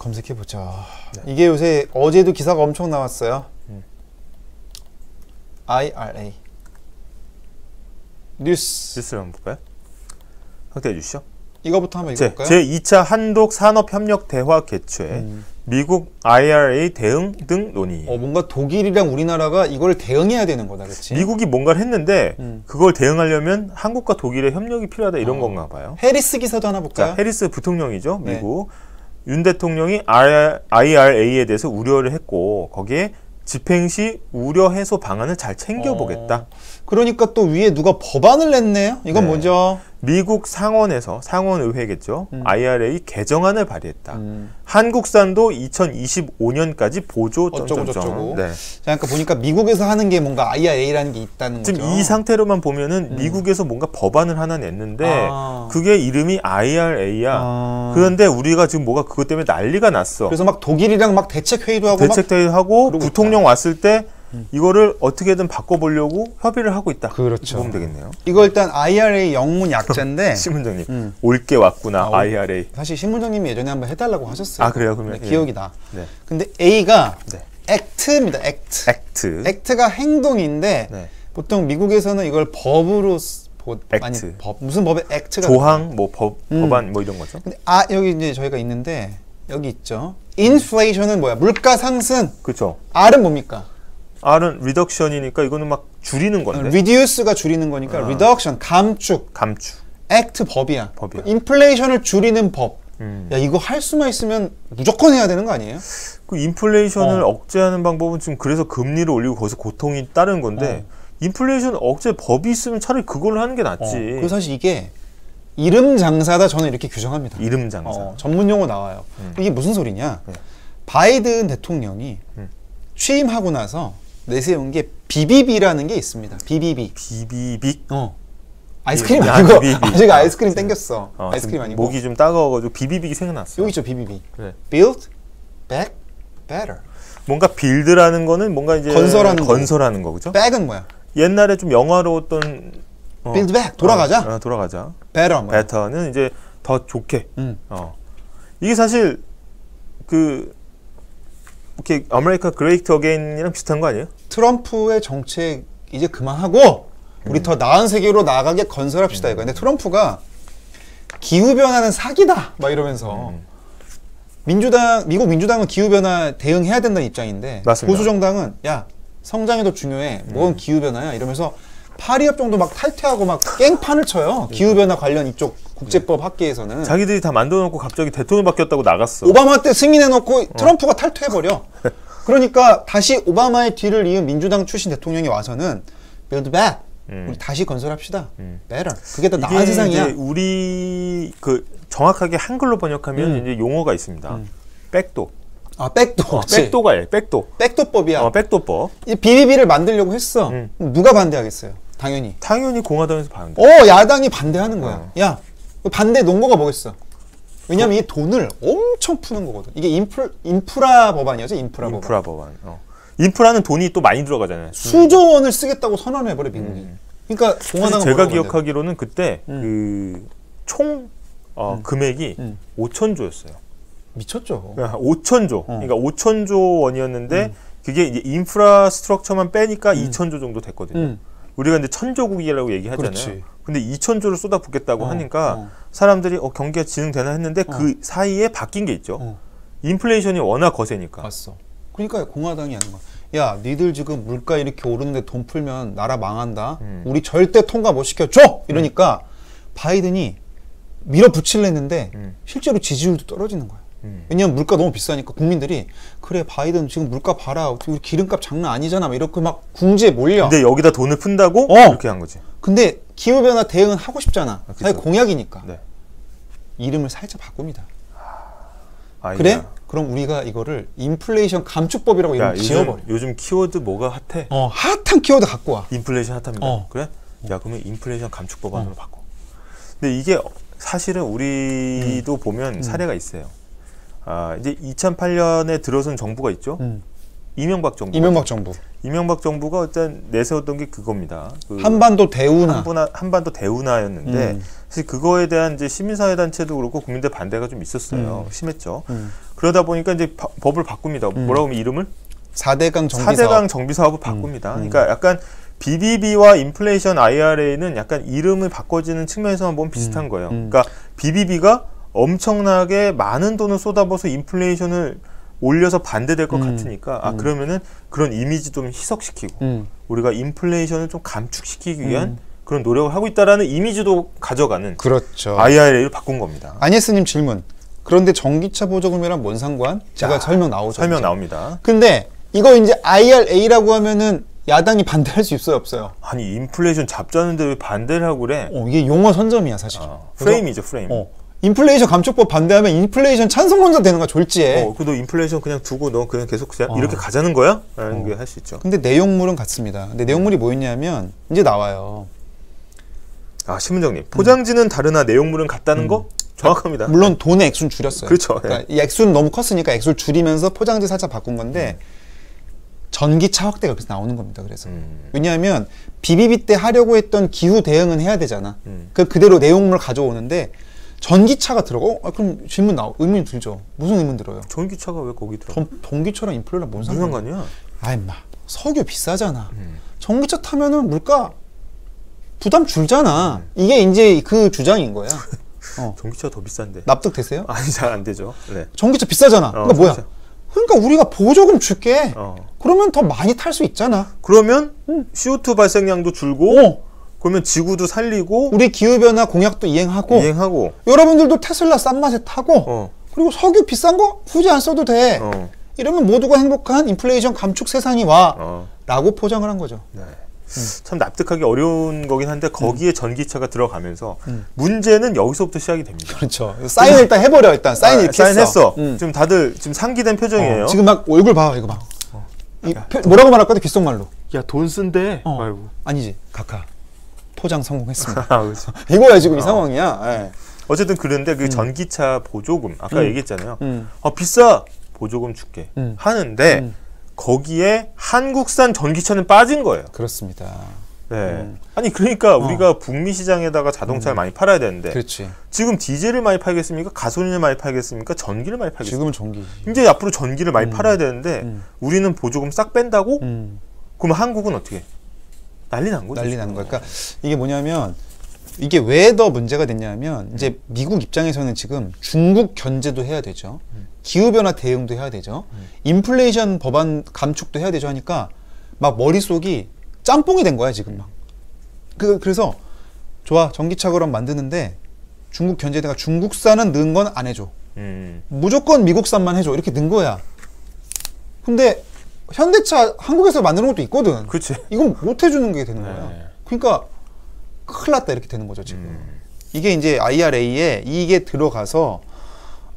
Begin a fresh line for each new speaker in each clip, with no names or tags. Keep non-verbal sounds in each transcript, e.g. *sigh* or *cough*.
검색해 보자. 이게 요새 어제도 기사가 엄청 나왔어요.
음.
IRA 뉴스
뉴스를 한번 볼까요? 확대해 주시죠.
이거부터 한번
제,
읽어볼까요?
제 2차 한독 산업 협력 대화 개최,
음.
미국 IRA 대응 등 논의.
어 뭔가 독일이랑 우리나라가 이걸 대응해야 되는 거다, 그렇지?
미국이 뭔가를 했는데
음.
그걸 대응하려면 한국과 독일의 협력이 필요하다 이런
어.
건가 봐요.
해리스 기사도 하나
자,
볼까요?
해리스 부통령이죠,
네.
미국. 윤 대통령이 IRA에 대해서 우려를 했고 거기에 집행 시 우려 해소 방안을 잘 챙겨보겠다.
어, 그러니까 또 위에 누가 법안을 냈네요. 이건
네.
뭐죠?
미국 상원에서 상원의회겠죠.
음.
IRA 개정안을 발의했다.
음.
한국산도 2025년까지 보조
어쩌고.
네.
자, 그러니까 보니까 미국에서 하는 게 뭔가 IRA라는 게 있다는
지금
거죠.
이 상태로만 보면은 미국에서 뭔가 법안을 하나 냈는데
음. 아.
그게 이름이 IRA야.
아.
그런데 우리가 지금 뭐가 그것 때문에 난리가 났어.
그래서 막 독일이랑 막 대책 회의도 하고 막
대책대회하고
그러고
부통령 왔을 때 이거를 어떻게든 바꿔보려고 협의를 하고 있다.
그렇죠.
보면 되겠네요.
이거 일단 IRA 영문 약자인데 *laughs*
신문장님
음.
올게 왔구나
아, 올-
IRA.
사실 신문장님이 예전에 한번 해달라고 하셨어요.
아, 그래요? 그러면
네,
예.
기억이 나.
네.
근데 A가
네.
Act입니다.
Act.
Act. Act가 행동인데
네.
보통 미국에서는 이걸 법으로 쓰- 보,
Act.
아니 법 무슨 법에 Act가
조항 뭐 법,
음.
법안 뭐 이런 거죠.
근데 아 여기 이제 저희가 있는데 여기 있죠. 인플레이션은 뭐야? 물가 상승.
그렇죠.
R은 뭡니까?
R은 리덕션이니까 이거는 막 줄이는 건데.
reduce가 줄이는 거니까
아.
reduction 감축.
감축.
액트 법이야.
법이야.
인플레이션을 줄이는 법.
음.
야 이거 할 수만 있으면 무조건 해야 되는 거 아니에요?
그 인플레이션을
어.
억제하는 방법은 지금 그래서 금리를 올리고 거기서 고통이 따르는 건데 인플레이션 억제 법이 있으면 차라리 그걸로 하는 게 낫지.
어, 그리고 사실 이게 이름 장사다 저는 이렇게 규정합니다.
이름 장사.
어, 전문 용어 나와요.
음.
이게 무슨 소리냐?
네.
바이든 대통령이
음.
취임하고 나서 내세운 게 BBB라는 게 있습니다. BBB.
비비빅.
어. *laughs* 아이스크림
아,
아니고
BBB.
아직 아이스크림 땡겼어.
어,
아이스크림 아니고
목이 좀 따가워가지고 비비빅이 생각났어.
여기 있죠 BBB.
네.
Build Back Better.
뭔가 Build라는 거는 뭔가 이제
건설하는 거.
건설하는 거 그죠?
Back은 뭐야?
옛날에 좀 영화로웠던 어,
Build Back 돌아가자.
어, 어, 돌아가자.
Better 뭐야?
Better는 이제 더 좋게.
음.
어. 이게 사실 그 Make America Great Again이랑 비슷한 거 아니에요?
트럼프의 정책 이제 그만하고 우리
음.
더 나은 세계로 나아가게 건설합시다 이거. 근데 트럼프가 기후 변화는 사기다 막 이러면서
음.
민주당 미국 민주당은 기후 변화 대응해야 된다는 입장인데
맞습니다. 음.
보수 정당은 야 성장이 더 중요해. 뭔 기후 변화야 이러면서 파리 협 정도 막 탈퇴하고 막 깽판을 쳐요. 기후 변화 관련 이쪽 국제법 학계에서는
자기들이 다 만들어 놓고 갑자기 대통령 바뀌었다고 나갔어.
오바마 때 승인해 놓고 트럼프가 탈퇴해 버려. *laughs* 그러니까 다시 오바마의 뒤를 이은 민주당 출신 대통령이 와서는 build back.
음.
우리 다시 건설합시다.
음.
better. 그게 더 나은 세상이야.
이제 우리 그 정확하게 한글로 번역하면
음.
이제 용어가 있습니다. 백도.
아, 백도.
어, 백도가 예, 백도.
백도법이야.
어, 백도법.
이 BBB를 만들려고 했어.
음.
누가 반대하겠어요? 당연히.
당연히 공화당에서 반대.
어, 야당이 반대하는 거야.
어.
야, 그 반대 논거가 뭐겠어? 왜냐면 이 돈을 엄청 푸는 거거든. 이게 인프, 인프라 법안이었죠? 인프라, 법안.
인프라 법안. 어. 인프라는 돈이 또 많이 들어가잖아요.
수조 원을 쓰겠다고 선언해버려, 미국이. 그러니까 공화당은
제가 기억하기로는 그때
음.
그총 어, 금액이
음.
5천조였어요.
미쳤죠.
그러니까 5천조.
어.
그러니까 5천조 원이었는데 그게 이제 인프라스트럭처만 빼니까 2천조 정도 됐거든요.
음.
우리가 이제 천조국이라고 얘기하잖아요.
그렇지.
근데 2천조를 쏟아붓겠다고
어,
하니까
어.
사람들이 어, 경기가 진행되나 했는데 그 사이에 바뀐 게 있죠.
어.
인플레이션이 워낙 거세니까.
봤어. 그러니까 공화당이 하는 거야. 야, 니들 지금 물가 이렇게 오르는데 돈 풀면 나라 망한다.
음.
우리 절대 통과 못 시켜줘. 이러니까 바이든이 밀어붙일랬는데
음.
실제로 지지율도 떨어지는 거야.
음.
왜냐면 물가 너무 비싸니까 국민들이 그래 바이든 지금 물가 봐라 우리 기름값 장난 아니잖아 막 이렇게 막 궁지에 몰려.
근데 여기다 돈을 푼다고
어.
이렇게 한 거지.
근데 기후 변화 대응은 하고 싶잖아.
그쵸.
사실 공약이니까
네.
이름을 살짝 바꿉니다.
아이디어.
그래? 그럼 우리가 이거를 인플레이션 감축법이라고
야,
이름 지어버려.
요즘, 요즘 키워드 뭐가 핫해?
어, 핫한 키워드 갖고 와.
인플레이션 핫합니다.
어.
그래? 야 그러면 인플레이션 감축 법 안으로 바꿔. 근데 이게 사실은 우리도
음.
보면 사례가 있어요. 아 이제 2008년에 들어선 정부가 있죠.
음.
이명박 정부.
이명박 정부.
이명박 정부가 일단 내세웠던 게 그겁니다. 그
한반도 대우나.
한반도, 대운하였는데
음.
사실 그거에 대한 이제 시민사회 단체도 그렇고 국민들 반대가 좀 있었어요.
음.
심했죠.
음.
그러다 보니까 이제 바- 법을 바꿉니다. 뭐라고 하면 이름을
4대강 정비
4대강
사업.
정비 사업을 바꿉니다. 그러니까 약간 BBB와 인플레이션 IRA는 약간 이름을 바꿔지는 측면에서만 보면 비슷한 거예요. 그러니까 BBB가 엄청나게 많은 돈을 쏟아부어서 인플레이션을 올려서 반대될 것 같으니까 아 그러면은 그런 이미지 좀 희석시키고
음.
우리가 인플레이션을 좀 감축시키기 위한 그런 노력을 하고 있다라는 이미지도 가져가는
그렇죠.
IRA를 바꾼 겁니다.
안예스님 질문. 그런데 전기차 보조금이랑 뭔 상관? 제가
자,
설명 나오죠.
설명
이제.
나옵니다.
근데 이거 이제 IRA라고 하면은 야당이 *laughs* 반대할 수 있어요, 없어요?
아니 인플레이션 잡자는데 왜 반대를 하고 그래?
어, 이게 용어 선점이야, 사실.
아, 프레임이죠 프레임.
어. 인플레이션 감축법 반대하면 인플레이션 찬성론자 되는 거야, 졸지에.
어, 그너 인플레이션 그냥 두고 너 그냥 계속 그냥 이렇게 가자는 거야? 라는 게할 수 있죠.
근데 내용물은 같습니다. 근데 내용물이 뭐였냐면 이제 나와요.
아, 신문장님. 포장지는 다르나 내용물은 같다는 거? 정확합니다.
물론 돈의 액수는 줄였어요.
그렇죠.
그러니까 이 액수는 너무 컸으니까 액수를 줄이면서 포장지 살짝 바꾼 건데 전기차 확대가 그래서 나오는 겁니다. 그래서
음.
왜냐하면 비비비 때 하려고 했던 기후 대응은 해야 되잖아.
음.
그 그대로 내용물 가져오는데 전기차가 들어가? 아, 그럼 질문 나 의문이 들죠. 무슨 의문 들어요?
전기차가 왜 거기 들어?
전, 전기차랑 인플레랑 뭔
무슨
상관이야?
상관이야?
아 임마 석유 비싸잖아.
음.
전기차 타면은 물가 부담 줄잖아.
음.
이게 이제 그 주장인 거야. *laughs* 어.
전기차가 더 비싼데.
납득되세요? *laughs*
아니 잘 안 되죠. 네.
전기차 비싸잖아. 그러니까 뭐야?
전기차.
그러니까 우리가 보조금 줄게.
어.
그러면 더 많이 탈 수 있잖아.
그러면 CO2 발생량도 줄고
어.
그러면 지구도 살리고
우리 기후 변화 공약도 이행하고
이행하고
여러분들도 테슬라 싼 맛에 타고
어.
그리고 석유 비싼 거 굳이 안 써도 돼.
어.
이러면 모두가 행복한 인플레이션 감축 세상이 와.
어.
라고 포장을 한 거죠.
네.
음.
참 납득하기 어려운 거긴 한데 거기에 전기차가 들어가면서 문제는 여기서부터 시작이 됩니다.
그렇죠. 사인 일단 해버려 일단 사인
아,
이렇게
사인했어.
음.
지금 다들 지금 상기된 표정이에요.
어, 지금 막 얼굴 봐 이거 봐. 이 표- 뭐라고 말할 거야 귓속말로.
야 돈 쓴대.
어.
아이고.
아니지 카카 포장 성공했습니다. *laughs*
아, 그렇죠. *laughs*
이거야 지금 이 상황이야. 예.
어쨌든 그런데 그 전기차 보조금 아까
음.
얘기했잖아요.
음.
어 비싸 보조금 줄게
음.
하는데
음.
거기에 한국산 전기차는 빠진 거예요.
그렇습니다.
네.
음.
아니 그러니까 우리가 북미 시장에다가 자동차를 많이 팔아야 되는데
그렇지.
지금 디젤을 많이 팔겠습니까? 가솔린을 많이 팔겠습니까? 전기를 많이 팔겠습니까?
지금은 전기지.
이제 앞으로 전기를 많이 팔아야 되는데
음.
우리는 보조금 싹 뺀다고?
음.
그럼 한국은 어떻게? 난리 난 거죠.
난리. 나는 거야. 그러니까 이게 뭐냐면 이게 왜 더 문제가 됐냐면 이제 미국 입장에서는 지금 중국 견제도 해야 되죠. 기후 변화 대응도 해야 되죠. 인플레이션 법안 감축도 해야 되죠 하니까 막 머릿속이 짬뽕이 된 거야, 지금 막. 그 그래서 좋아. 전기차 그럼 만드는데 중국 견제대가 중국산은 넣은 건 안 해줘.
음.
무조건 미국산만 해줘. 이렇게 는 거야. 근데 현대차 한국에서 만드는 것도 있거든.
그렇지.
이건 못 해주는 게 되는 거야.
네.
그러니까 큰일 났다 이렇게 되는 거죠 지금.
음.
이게 이제 IRA에 이게 들어가서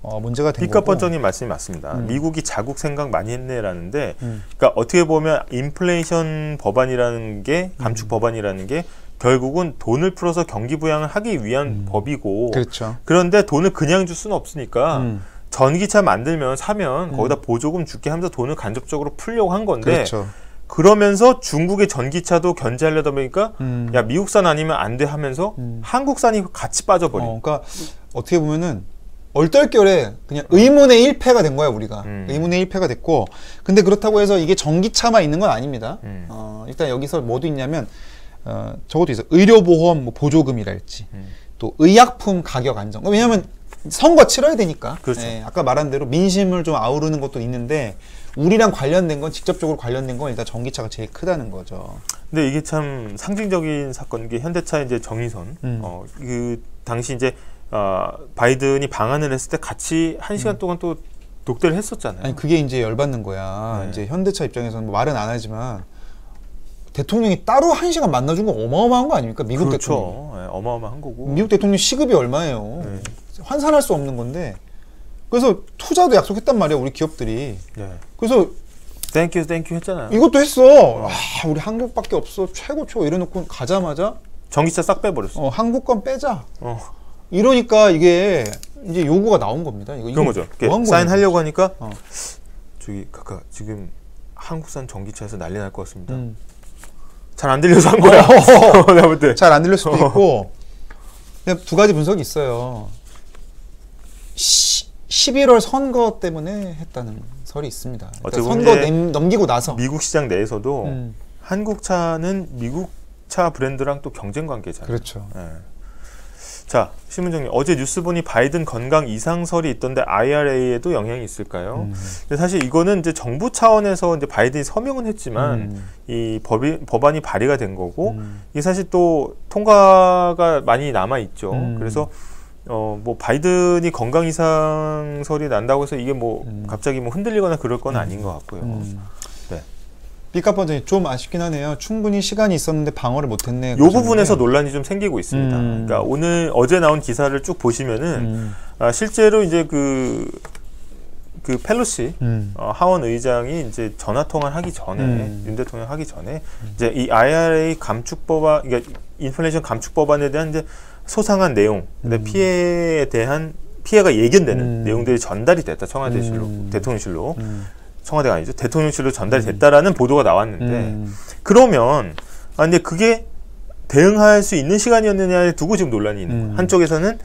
어, 문제가 된 거고.
번쩍님 말씀이 맞습니다.
음.
미국이 자국 생각 많이 했네라는데,
음.
그러니까 어떻게 보면 인플레이션 법안이라는 게
음.
감축 법안이라는 게 결국은 돈을 풀어서 경기 부양을 하기 위한 법이고,
그렇죠.
그런데 돈을 그냥 줄 수는 없으니까
음.
전기차 만들면 사면 거기다 보조금 줄게 하면서 돈을 간접적으로 풀려고 한 건데
그렇죠.
그러면서 중국의 전기차도 견제하려다 보니까
음.
야 미국산 아니면 안 돼 하면서
음.
한국산이 같이 빠져버린
어, 그러니까 어떻게 보면은 얼떨결에 그냥 의문의 일패가 된 거야 우리가
음.
의문의 일패가 됐고 근데 그렇다고 해서 이게 전기차만 있는 건 아닙니다.
음.
어, 일단 여기서 뭐도 있냐면 어, 저것도 있어 의료보험 뭐 보조금이랄지
음.
또 의약품 가격 안정 왜냐하면 선거 치러야 되니까
그렇죠.
예, 아까 말한 대로 민심을 좀 아우르는 것도 있는데 우리랑 관련된 건 직접적으로 관련된 건 일단 전기차가 제일 크다는 거죠.
근데 이게 참 상징적인 사건 이게 현대차 이제 정의선
음.
어, 그 당시 이제 어, 바이든이 방한을 했을 때 같이 한 시간 동안 또 독대를 했었잖아요.
음. 아니 그게 이제 열받는 거야.
네.
이제 현대차 입장에서는 뭐 말은 안 하지만 대통령이 따로 한 시간 만나준 거 어마어마한 거 아닙니까? 미국 대통령.
그렇죠. 예, 어마어마한 거고.
미국 대통령 시급이 얼마예요?
네.
환산할 수 없는 건데. 그래서 투자도 약속했단 말이야 우리 기업들이.
네.
그래서
Thank you, thank you 했잖아요.
이것도 했어. 아, 우리 한국밖에 없어. 최고 최고 이래놓고 가자마자
전기차 싹 빼버렸어.
어, 한국 건 빼자.
어.
이러니까 이게 이제 요구가 나온 겁니다. 이거
그런 거죠.
뭐한
사인
거냐.
하려고 하니까
어.
저기 카카 지금 한국산 전기차에서 난리 날 것 같습니다.
음.
잘안 들려서 한 거야. 내가 볼 때.
잘안 들릴 수도
어. *laughs*
있고 그냥 두 가지 분석이 있어요. 시, 11월 선거 때문에 했다는 설이 있습니다. 그러니까 선거 냄- 넘기고 나서
미국 시장 내에서도
음,
한국 차는 미국 차 브랜드랑 또 경쟁 관계잖아요.
그렇죠.
예. 자, 신문정님 어제 뉴스 보니 바이든 건강 이상설이 있던데 IRA에도 영향이 있을까요?
음.
근데 사실 이거는 이제 정부 차원에서 이제 바이든이 서명은 했지만
음.
이 법이 법안이 발의가 된 거고
음.
이게 사실 또 통과가 많이 남아 있죠.
음.
그래서 어 뭐 바이든이 건강 이상설이 난다고 해서 이게 뭐
음.
갑자기 뭐 흔들리거나 그럴 건 아닌 것 같고요.
음.
네.
삐까 번전이 좀 아쉽긴 하네요. 충분히 시간이 있었는데 방어를 못했네.
요. 부분에서 논란이 좀 생기고 있습니다.
음.
그러니까 오늘 어제 나온 기사를 쭉 보시면은
음.
아, 실제로 이제 그, 그 펠로시
음.
어, 하원 의장이 이제 전화 통화를 하기 전에
음.
윤 대통령 하기 전에 이제 이 IRA 감축 법안 그러니까 인플레이션 감축 법안에 대한 이제 소상한 내용, 근데
음.
피해에 대한 피해가 예견되는
음.
내용들이 전달이 됐다 청와대실로
음.
대통령실로
음.
청와대가 아니죠 대통령실로 전달이 됐다라는 보도가 나왔는데
음.
그러면 아 근데 그게 대응할 수 있는 시간이었느냐에 두고 지금 논란이 있는 거예요.
음.
한쪽에서는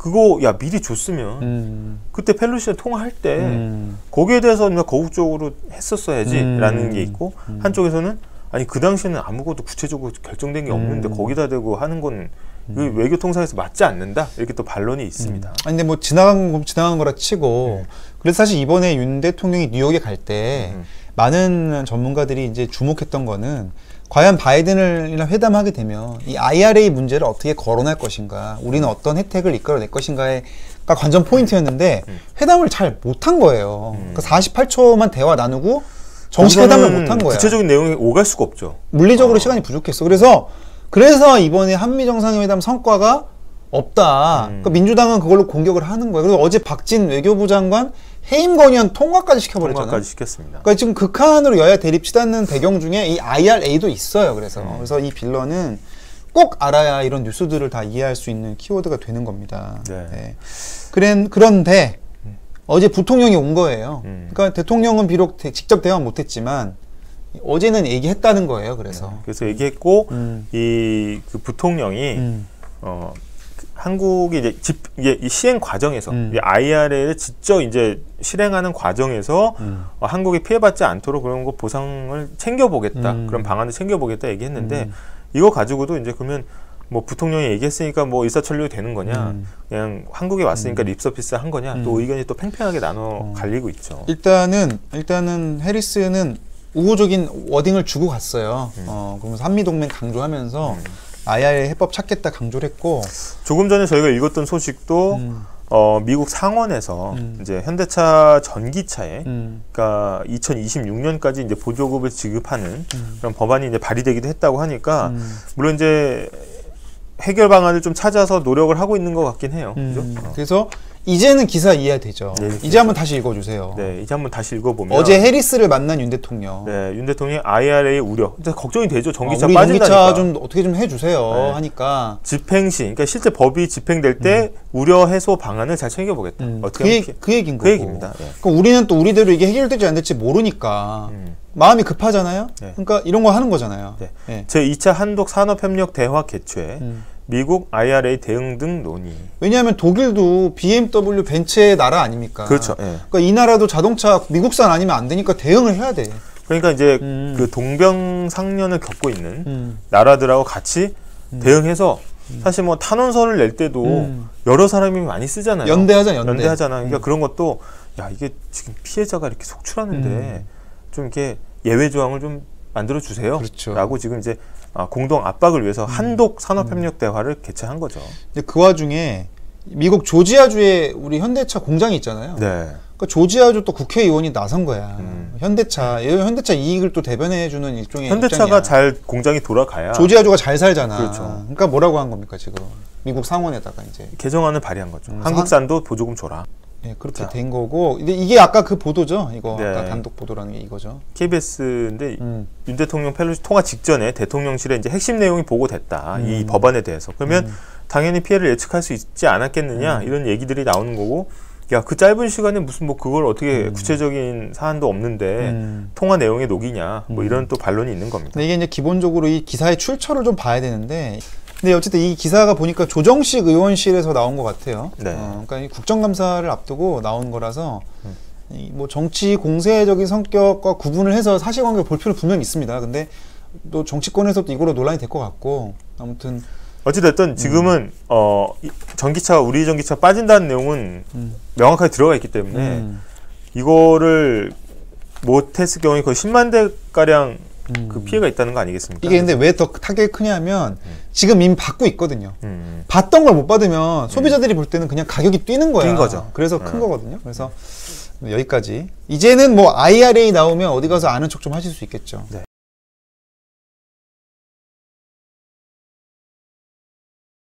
그거 야 미리 줬으면
음.
그때 펠로시랑 통화할 때
음.
거기에 대해서 그냥 거국적으로 했었어야지라는
음.
게 있고
음.
한쪽에서는 아니 그 당시에는 아무것도 구체적으로 결정된 게 없는데
음.
거기다 대고 하는 건그 외교 통상에서 맞지 않는다 이렇게 또 반론이 있습니다.
아니 근데 뭐 지나간 거 지나간 거라 치고
네.
그래서 사실 이번에 윤 대통령이 뉴욕에 갈때
음.
많은 전문가들이 이제 주목했던 거는 과연 바이든이랑 회담하게 되면 이 IRA 문제를 어떻게 거론할 것인가, 우리는 어떤 혜택을 이끌어낼 것인가가 관전 포인트였는데
음.
회담을 잘 못한 거예요.
음.
그러니까 48초만 대화 나누고 정식 회담을 못한 거야.
구체적인 내용이 오갈 수가 없죠.
물리적으로
어.
시간이 부족했어. 그래서 그래서 이번에 한미 정상회담 성과가 없다.
음.
그러니까 민주당은 그걸로 공격을 하는 거예요. 그리고 어제 박진 외교부 장관 해임 건의안 통과까지 시켜버렸잖아요.
통과까지 시켰습니다.
그러니까 지금 극한으로 여야 대립 치닫는 배경 중에 이 IRA도 있어요. 그래서
음.
그래서 이 빌런은 꼭 알아야 이런 뉴스들을 다 이해할 수 있는 키워드가 되는 겁니다.
네.
그런 그런데 어제 부통령이 온 거예요.
음.
그러니까 대통령은 비록 대- 직접 대화 못했지만 어제는 얘기했다는 거예요. 그래서.
그래서 얘기했고
음.
이그 부통령이
음.
어, 그 한국이 이제 집, 이게 이 시행 과정에서
음.
이 IRA를 직접 이제 실행하는 과정에서
음.
어, 한국이 피해받지 않도록 그런 거 보상을 챙겨보겠다
음.
그런 방안을 챙겨보겠다 얘기했는데
음.
이거 가지고도 이제 그러면 뭐 부통령이 얘기했으니까 뭐 일사천리로 되는 거냐
음.
그냥 한국에 왔으니까 립서비스 한 거냐
음.
또 의견이 또 팽팽하게 나눠
어.
갈리고 있죠.
일단은 일단은 해리스는 우호적인 워딩을 주고 갔어요.
음.
어, 그러면서 한미 동맹 강조하면서 IRA 해법 찾겠다 강조를 했고.
조금 전에 저희가 읽었던 소식도
음.
어, 미국 상원에서
음.
이제 현대차 전기차에
음.
그러니까 2026년까지 이제 보조급을 지급하는
음.
그런 법안이 이제 발의되기도 했다고 하니까
음.
물론 이제 해결 방안을 좀 찾아서 노력을 하고 있는 것 같긴 해요.
음.
그죠? 어.
그래서 이제는 기사 이해되죠.
네,
이제 한번 다시 읽어주세요.
네, 이제 한번 다시 읽어보면
어제 해리스를 만난 윤 대통령.
네, 윤 대통령이 IRA 우려. 근데 걱정이 되죠. 전기차
어, 우리
빠진다니까.
전기차 좀 어떻게 좀 해주세요
네.
하니까
집행시, 그러니까 실제 법이 집행될 때 우려 해소 방안을 잘 챙겨보겠다.
음,
어떻게
그, 얘기,
피-
그 얘기인
그
거고.
얘기입니다. 예.
그러니까 우리는 또 우리대로 이게 해결될지 안 될지 모르니까
음.
마음이 급하잖아요.
네.
그러니까 이런 거 하는 거잖아요.
네.
예.
제 2차 한독 산업협력 대화 개최,
음.
미국 IRA 대응 등 논의.
왜냐하면 독일도 BMW 벤츠의 나라 아닙니까?
그렇죠. 예.
그러니까 이 나라도 자동차 미국산 아니면 안 되니까 대응을 해야 돼.
그러니까 이제
음.
그 동병상련을 겪고 있는
음.
나라들하고 같이 대응해서 사실 뭐 탄원서를 낼 때도
음.
여러 사람이 많이 쓰잖아요.
연대하자 연대.
연대하잖아. 그러니까
음.
그런 것도 야 이게 지금 피해자가 이렇게 속출하는데
음.
좀 이렇게 예외 조항을 좀 만들어 주세요.
그렇죠. 음.
라고 지금 이제 아, 공동 압박을 위해서 한독 산업협력 대화를 개최한 거죠.
근데 그 와중에 미국 조지아주에 우리 현대차 공장이 있잖아요.
네.
그러니까 조지아주 또 국회의원이 나선 거야.
음.
현대차, 얘 현대차 이익을 또 대변해주는 일종의
현대차가
입장이야.
잘 공장이 돌아가야
조지아주가 잘 살잖아.
그렇죠.
그러니까 뭐라고 한 겁니까 지금 미국 상원에다가 이제
개정안을 발의한 거죠.
음,
한국산도 보조금 줘라.
예, 그렇게
자.
된 거고. 근데 이게 아까 그 보도죠. 이거
네.
아까 단독 보도라는 게 이거죠.
KBS인데
음.
윤 대통령 펠로시 통화 직전에 대통령실에 이제 핵심 내용이 보고됐다.
음.
이 법안에 대해서. 그러면
음.
당연히 피해를 예측할 수 있지 않았겠느냐 이런 얘기들이 나오는 거고. 야 그 짧은 시간에 무슨 뭐 그걸 어떻게 구체적인 사안도 없는데
음.
통화 내용에 녹이냐 뭐
음.
이런 또 반론이 있는 겁니다.
이게 이제 기본적으로 이 기사의 출처를 좀 봐야 되는데 근데 어쨌든 이 기사가 보니까 조정식 의원실에서 나온 것 같아요.
네.
어, 그러니까 이 국정감사를 앞두고 나온 거라서 이뭐 정치 공세적인 성격과 구분을 해서 사실관계 볼 필요 는 분명히 있습니다. 근데 또 정치권에서도 이거로 논란이 될 것 같고 아무튼
어찌됐든 지금은 어 이- 전기차 우리 전기차 빠진다는 내용은
음.
명확하게 들어가 있기 때문에
음,
이거를 못했을 경우에 거의 10만 대 가량
음.
그 피해가 있다는 거 아니겠습니까?
이게 근데 왜 더 타격이 크냐면 지금 이미 받고 있거든요.
음.
받던 걸 못 받으면 소비자들이 볼 때는 그냥 가격이 뛰는 거야.
뛴 거죠.
그래서 큰
음.
거거든요. 그래서 여기까지. 이제는 뭐 IRA 나오면 어디 가서 아는 척 좀 하실 수 있겠죠.
네.